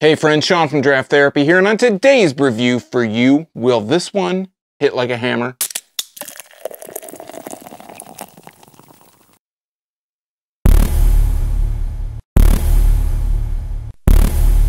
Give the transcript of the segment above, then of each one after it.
Hey friends, Sean from Draft Therapy here, and on today's review for you, will this one hit like a hammer?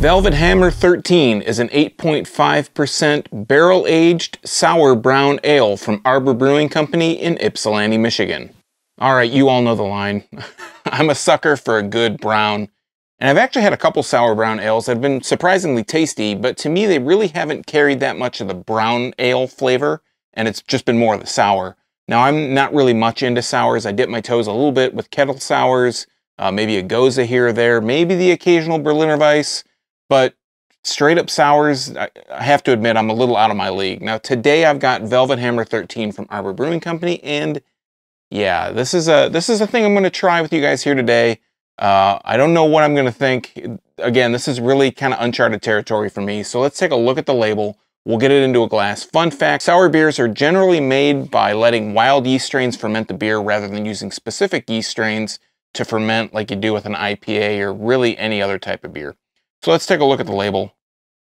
Velvet Hammer 13 is an 8.5% barrel-aged sour brown ale from Arbor Brewing Company in Ypsilanti, Michigan. All right, you all know the line. I'm a sucker for a good brown and I've actually had a couple sour brown ales that have been surprisingly tasty, but to me, they really haven't carried that much of the brown ale flavor, and it's just been more of the sour. Now, I'm not really much into sours. I dip my toes a little bit with kettle sours, uh, maybe a Gose here or there, maybe the occasional Berliner Weiss, but straight up sours, I, I have to admit, I'm a little out of my league. Now, today I've got Velvet Hammer 13 from Arbor Brewing Company, and yeah, this is a, this is a thing I'm going to try with you guys here today. Uh, I don't know what I'm going to think. Again, this is really kind of uncharted territory for me. So let's take a look at the label. We'll get it into a glass. Fun fact, sour beers are generally made by letting wild yeast strains ferment the beer rather than using specific yeast strains to ferment like you do with an IPA or really any other type of beer. So let's take a look at the label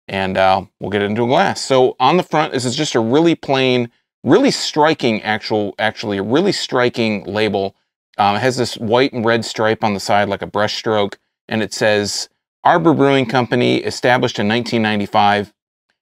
and uh, we'll get it into a glass. So on the front, this is just a really plain, really striking actual, actually a really striking label um, it has this white and red stripe on the side like a brush stroke, and it says Arbor Brewing Company, established in 1995.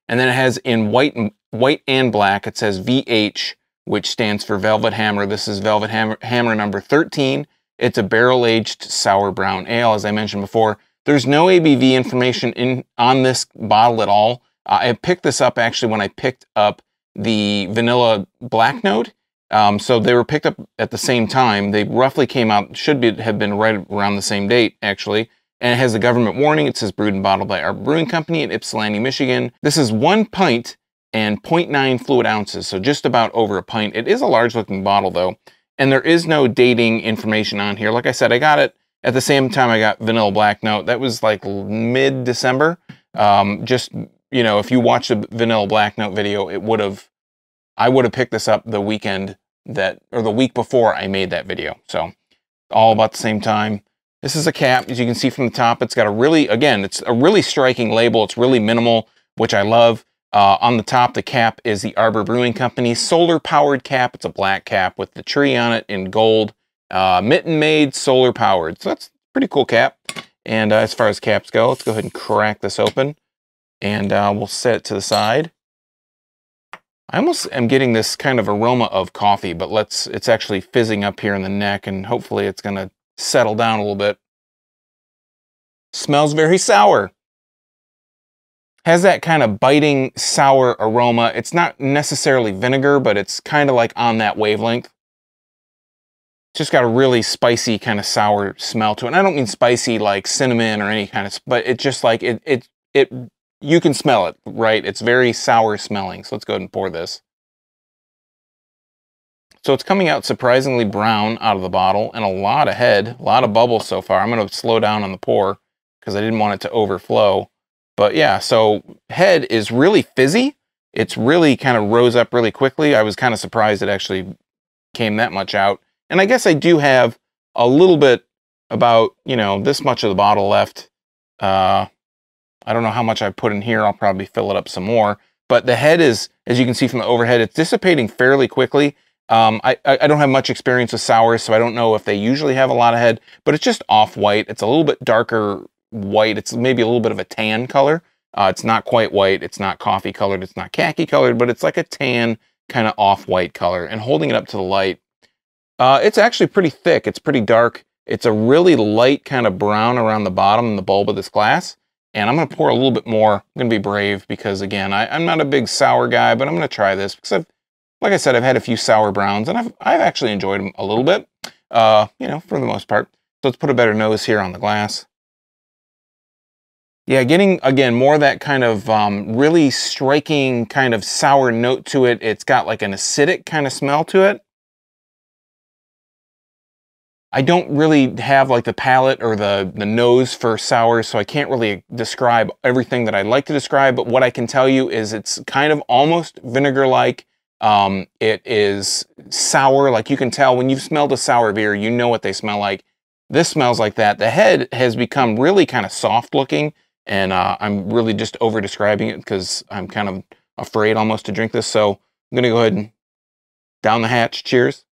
And then it has in white and, white and black, it says VH, which stands for Velvet Hammer. This is Velvet Hammer, Hammer number 13. It's a barrel-aged sour brown ale, as I mentioned before. There's no ABV information in on this bottle at all. Uh, I picked this up actually when I picked up the vanilla black note um, so they were picked up at the same time. They roughly came out, should be, have been right around the same date, actually. And it has a government warning. It says brewed and bottled by Arbor Brewing Company in Ypsilanti, Michigan. This is one pint and 0.9 fluid ounces, so just about over a pint. It is a large looking bottle though, and there is no dating information on here. Like I said, I got it at the same time I got Vanilla Black Note. That was like mid-December. Um, just, you know, if you watch the Vanilla Black Note video, it would have I would have picked this up the weekend that, or the week before I made that video. So all about the same time. This is a cap, as you can see from the top. It's got a really, again, it's a really striking label. It's really minimal, which I love. Uh, on the top, the cap is the Arbor Brewing Company solar powered cap. It's a black cap with the tree on it in gold. Uh, mitten made, solar powered. So that's pretty cool cap. And uh, as far as caps go, let's go ahead and crack this open. And uh, we'll set it to the side. I almost am getting this kind of aroma of coffee, but let's, it's actually fizzing up here in the neck and hopefully it's gonna settle down a little bit. Smells very sour. Has that kind of biting sour aroma. It's not necessarily vinegar, but it's kind of like on that wavelength. Just got a really spicy kind of sour smell to it. And I don't mean spicy like cinnamon or any kind of, but it just like, it, it, it you can smell it, right? It's very sour smelling. So let's go ahead and pour this. So it's coming out surprisingly brown out of the bottle and a lot of head, a lot of bubbles so far. I'm going to slow down on the pour because I didn't want it to overflow. But yeah, so head is really fizzy. It's really kind of rose up really quickly. I was kind of surprised it actually came that much out. And I guess I do have a little bit about, you know, this much of the bottle left. Uh, I don't know how much I put in here. I'll probably fill it up some more. But the head is, as you can see from the overhead, it's dissipating fairly quickly. Um, I, I don't have much experience with sours, so I don't know if they usually have a lot of head, but it's just off-white. It's a little bit darker white. It's maybe a little bit of a tan color. Uh, it's not quite white. It's not coffee colored. It's not khaki colored, but it's like a tan kind of off-white color. And holding it up to the light, uh, it's actually pretty thick. It's pretty dark. It's a really light kind of brown around the bottom and the bulb of this glass. And I'm going to pour a little bit more. I'm going to be brave because, again, I, am not a big sour guy, but I'm going to try this because, I've, like I said, I've had a few sour browns, and I've, I've actually enjoyed them a little bit, uh, you know, for the most part. So let's put a better nose here on the glass. Yeah, getting, again, more of that kind of um, really striking kind of sour note to it. It's got like an acidic kind of smell to it. I don't really have like the palate or the, the nose for sours, so I can't really describe everything that I'd like to describe, but what I can tell you is it's kind of almost vinegar-like. Um, it is sour, like you can tell when you've smelled a sour beer, you know what they smell like. This smells like that. The head has become really kind of soft looking, And uh, I'm really just over describing it because I'm kind of afraid almost to drink this. So I'm going to go ahead and down the hatch. Cheers.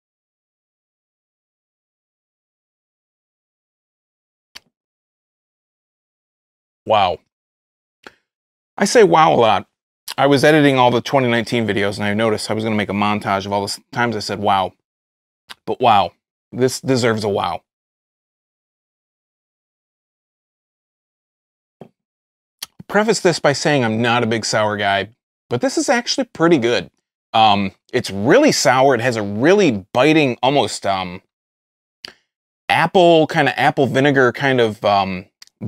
Wow. I say wow a lot. I was editing all the 2019 videos and I noticed I was going to make a montage of all the times I said wow. But wow, this deserves a wow. Preface this by saying I'm not a big sour guy, but this is actually pretty good. Um, it's really sour. It has a really biting, almost um, apple kind of apple vinegar kind of um,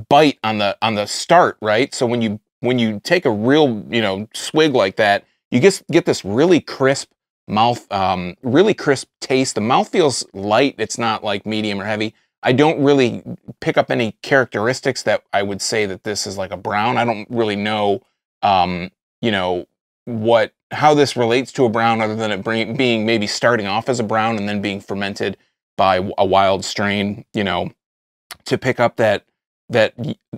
bite on the on the start, right? So when you when you take a real you know swig like that, you get get this really crisp mouth, um, really crisp taste. The mouth feels light. It's not like medium or heavy. I don't really pick up any characteristics that I would say that this is like a brown. I don't really know, um, you know, what how this relates to a brown other than it bring, being maybe starting off as a brown and then being fermented by a wild strain, you know, to pick up that that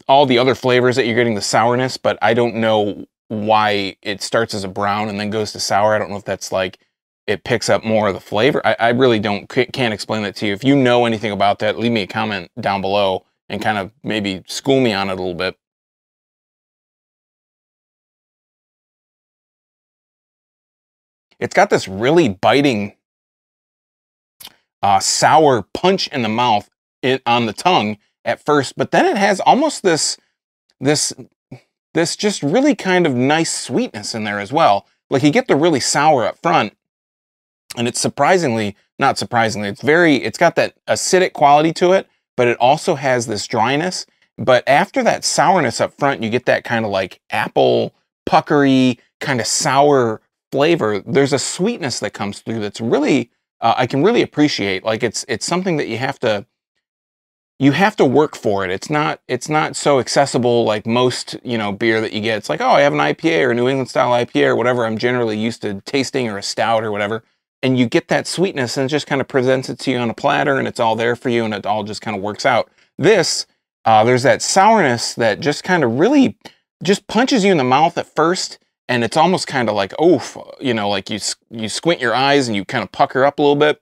all the other flavors that you're getting the sourness, but I don't know why it starts as a brown and then goes to sour. I don't know if that's like it picks up more of the flavor. I, I really don't can't explain that to you. If you know anything about that, leave me a comment down below and kind of maybe school me on it a little bit. It's got this really biting, uh, sour punch in the mouth it, on the tongue at first, but then it has almost this, this, this just really kind of nice sweetness in there as well. Like you get the really sour up front, and it's surprisingly, not surprisingly, it's very, it's got that acidic quality to it, but it also has this dryness. But after that sourness up front, you get that kind of like apple, puckery, kind of sour flavor. There's a sweetness that comes through that's really, uh, I can really appreciate. Like it's, it's something that you have to, you have to work for it. It's not it's not so accessible like most, you know, beer that you get. It's like, oh, I have an IPA or a New England style IPA or whatever I'm generally used to tasting or a stout or whatever and you get that sweetness and it just kind of presents it to you on a platter and it's all there for you and it all just kind of works out. This, uh, there's that sourness that just kind of really just punches you in the mouth at first and it's almost kind of like, oof, you know, like you, you squint your eyes and you kind of pucker up a little bit.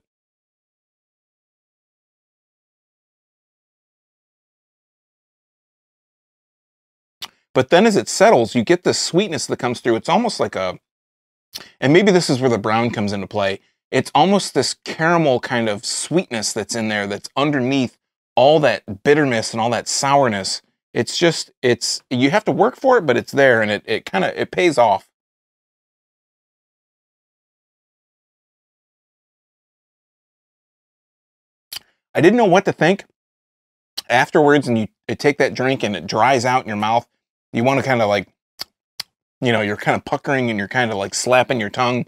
But then as it settles, you get this sweetness that comes through. It's almost like a, and maybe this is where the brown comes into play. It's almost this caramel kind of sweetness that's in there that's underneath all that bitterness and all that sourness. It's just, it's, you have to work for it, but it's there and it, it kind of, it pays off. I didn't know what to think afterwards and you take that drink and it dries out in your mouth. You want to kind of like you know, you're kind of puckering and you're kind of like slapping your tongue.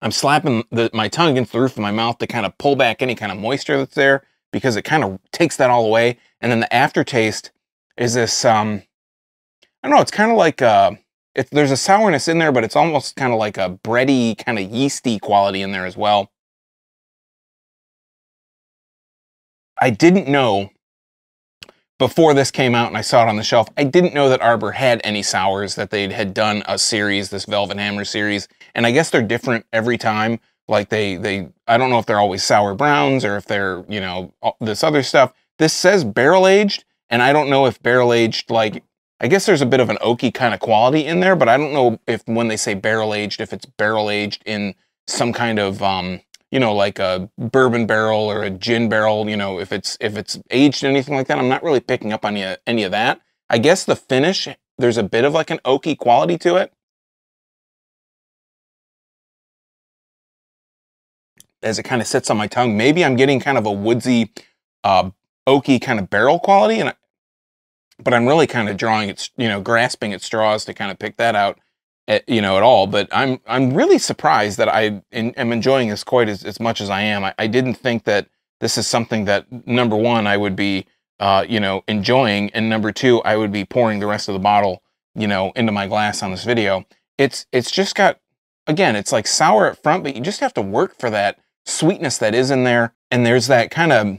I'm slapping the, my tongue against the roof of my mouth to kind of pull back any kind of moisture that's there because it kind of takes that all away. And then the aftertaste is this, um, I don't know, it's kind of like, uh, it, there's a sourness in there, but it's almost kind of like a bready, kind of yeasty quality in there as well. I didn't know before this came out and I saw it on the shelf, I didn't know that Arbor had any sours, that they had done a series, this Velvet Hammer series. And I guess they're different every time. Like they, they, I don't know if they're always sour browns or if they're, you know, this other stuff. This says barrel aged, and I don't know if barrel aged, like, I guess there's a bit of an oaky kind of quality in there, but I don't know if when they say barrel aged, if it's barrel aged in some kind of, um, you know, like a bourbon barrel or a gin barrel, you know, if it's if it's aged anything like that, I'm not really picking up on any, any of that. I guess the finish, there's a bit of like an oaky quality to it. As it kind of sits on my tongue, maybe I'm getting kind of a woodsy, uh, oaky kind of barrel quality, and I, but I'm really kind of drawing it, you know, grasping at straws to kind of pick that out you know, at all. But I'm I'm really surprised that I am enjoying this quite as, as much as I am. I, I, didn't think that this is something that number one I would be uh, you know enjoying, and number two I would be pouring the rest of the bottle you know into my glass on this video. It's it's just got again it's like sour at front, but you just have to work for that sweetness that is in there, and there's that kind of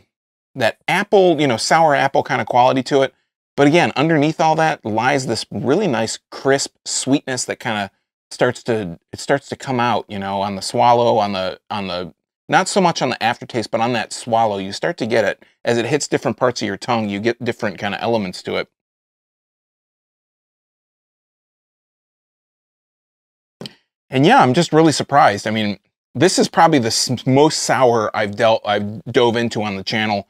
that apple you know sour apple kind of quality to it But again, underneath all that lies this really nice crisp sweetness that kind of starts to it starts to come out, you know, on the swallow, on the on the not so much on the aftertaste, but on that swallow, you start to get it as it hits different parts of your tongue. You get different kind of elements to it. And yeah, I'm just really surprised. I mean, this is probably the most sour I've dealt, I've dove into on the channel,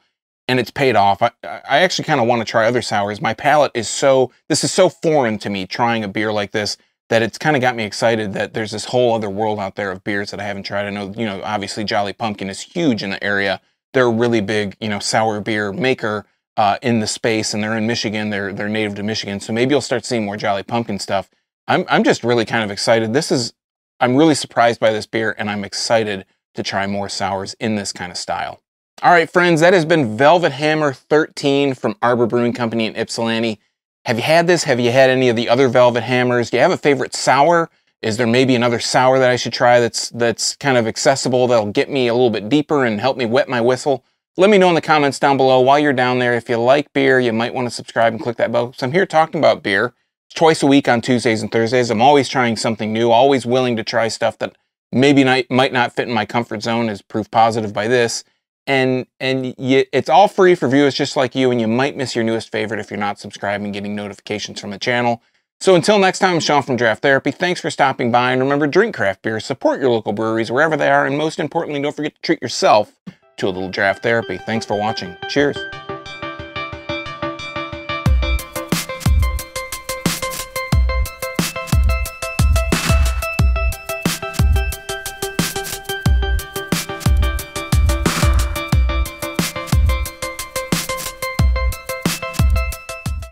and it's paid off. I, I actually kind of want to try other sours. My palate is so, this is so foreign to me, trying a beer like this that it's kind of got me excited that there's this whole other world out there of beers that I haven't tried. I know, you know, obviously Jolly Pumpkin is huge in the area. They're a really big, you know, sour beer maker uh, in the space, and they're in Michigan. They're they're native to Michigan, so maybe you'll start seeing more Jolly Pumpkin stuff. I'm I'm just really kind of excited. This is I'm really surprised by this beer, and I'm excited to try more sours in this kind of style. All right, friends, that has been Velvet Hammer 13 from Arbor Brewing Company in Ypsilanti. Have you had this? Have you had any of the other Velvet Hammers? Do you have a favorite sour? Is there maybe another sour that I should try that's that's kind of accessible that'll get me a little bit deeper and help me wet my whistle? Let me know in the comments down below while you're down there. If you like beer, you might want to subscribe and click that bell. So I'm here talking about beer twice a week on Tuesdays and Thursdays. I'm always trying something new, always willing to try stuff that maybe not, might not fit in my comfort zone, as proof positive by this and and you, it's all free for viewers just like you, and you might miss your newest favorite if you're not subscribed and getting notifications from the channel. So until next time, I'm Sean from Draft Therapy. Thanks for stopping by, and remember, drink craft beer, support your local breweries wherever they are, and most importantly, don't forget to treat yourself to a little draft therapy. Thanks for watching. Cheers.